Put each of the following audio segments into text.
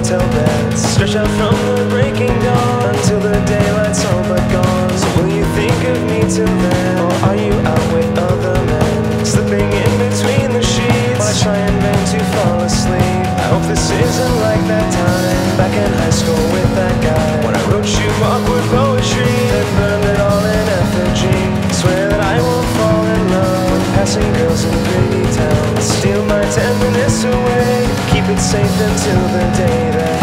hotel beds. Stretch out from the breaking dawn until the daylight's all but gone. So will you think of me till then, or are you out with other men? Slipping in between the sheets I try in vain to fall asleep. I hope this isn't like that time back in high school with that guy when I wrote you awkward poetry and burned it all in effigy. Swear that I won't fall in love with passing girls in pretty towns. Steal my tenderness away, keep it safe until the day that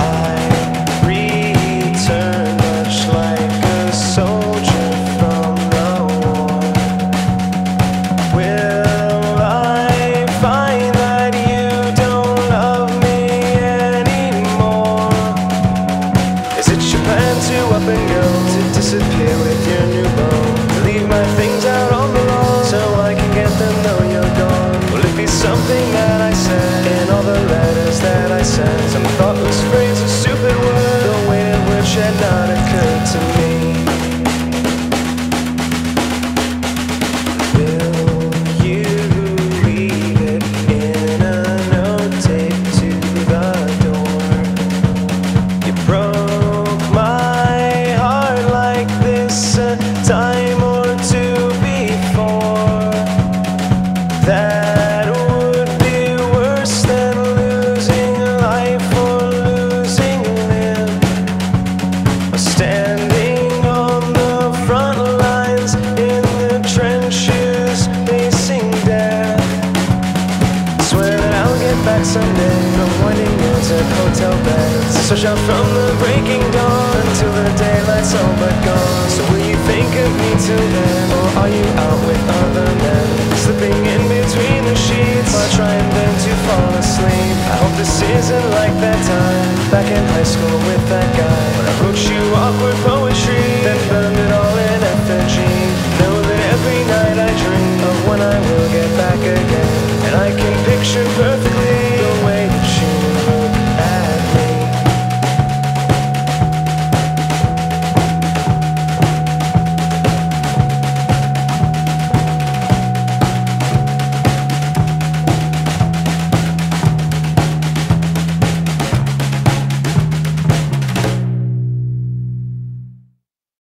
hills and hotel beds. Search out from the breaking dawn until the daylight's all but gone. So will you think of me till then, or are you out with other men? Slipping in between the sheets while trying then to fall asleep. I hope this isn't like that time back in high school with that guy when I wrote you awkward poetry,